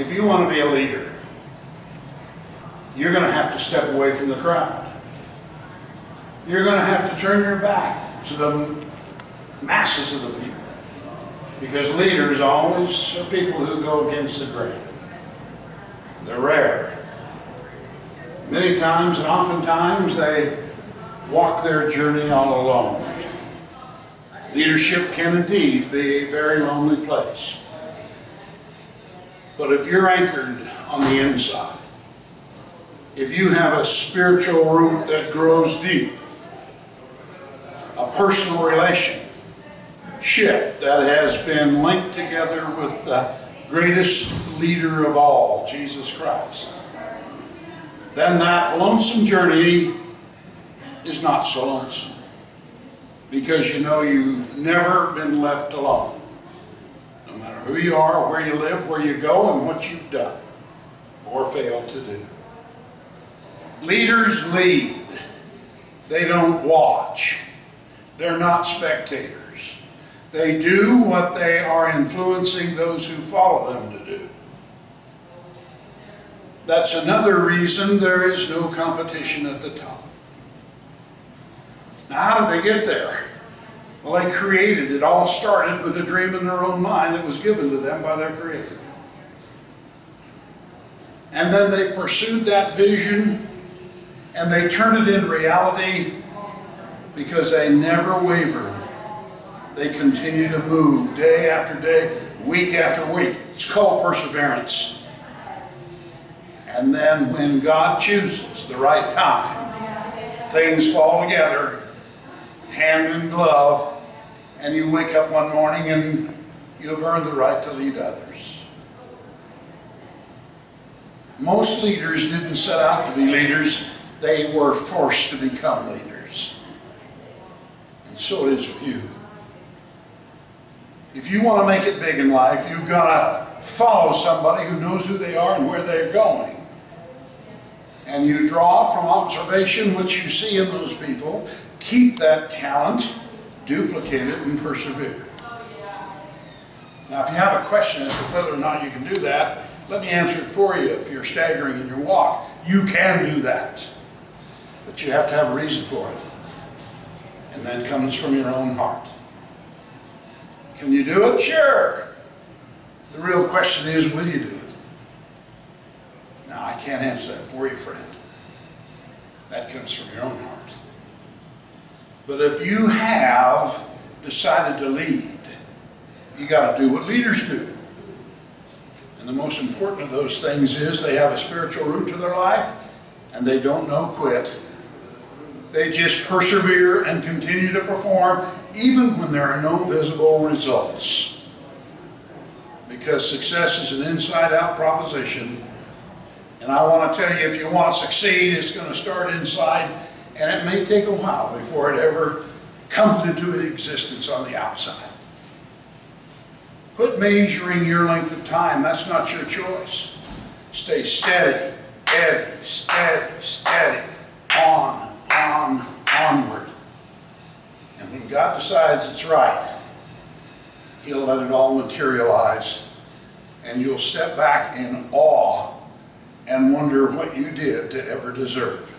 If you want to be a leader, you're going to have to step away from the crowd. You're going to have to turn your back to the masses of the people. Because leaders always are people who go against the grain. They're rare. Many times and oftentimes they walk their journey all alone. Leadership can indeed be a very lonely place. But if you're anchored on the inside, if you have a spiritual root that grows deep, a personal relationship that has been linked together with the greatest leader of all, Jesus Christ, then that lonesome journey is not so lonesome because you know you've never been left alone. Who you are, where you live, where you go, and what you've done or failed to do. Leaders lead. They don't watch. They're not spectators. They do what they are influencing those who follow them to do. That's another reason there is no competition at the top. Now, how did they get there? Well, they created, it all started with a dream in their own mind that was given to them by their Creator. And then they pursued that vision and they turned it in reality because they never wavered. They continue to move day after day, week after week. It's called perseverance. And then when God chooses the right time, things fall together, hand in glove, and you wake up one morning and you've earned the right to lead others. Most leaders didn't set out to be leaders, they were forced to become leaders. And so it is with you. If you want to make it big in life, you've got to follow somebody who knows who they are and where they're going. And you draw from observation what you see in those people, keep that talent, duplicate it, and persevere. Now, if you have a question as to whether or not you can do that, let me answer it for you if you're staggering in your walk. You can do that. But you have to have a reason for it. And that comes from your own heart. Can you do it? Sure. The real question is, will you do it? Now, I can't answer that for you, friend. That comes from your own heart. But if you have decided to lead, you got to do what leaders do. And the most important of those things is they have a spiritual root to their life and they don't know quit. They just persevere and continue to perform even when there are no visible results. Because success is an inside-out proposition. And I want to tell you, if you want to succeed, it's going to start inside and it may take a while before it ever comes into existence on the outside. Quit measuring your length of time. That's not your choice. Stay steady, steady, steady, steady, on, on, onward. And when God decides it's right, He'll let it all materialize. And you'll step back in awe and wonder what you did to ever deserve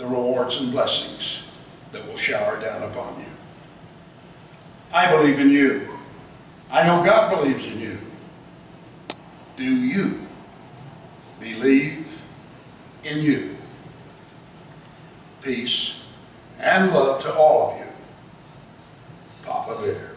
the rewards and blessings that will shower down upon you. I believe in you. I know God believes in you. Do you believe in you? Peace and love to all of you. Papa Bear.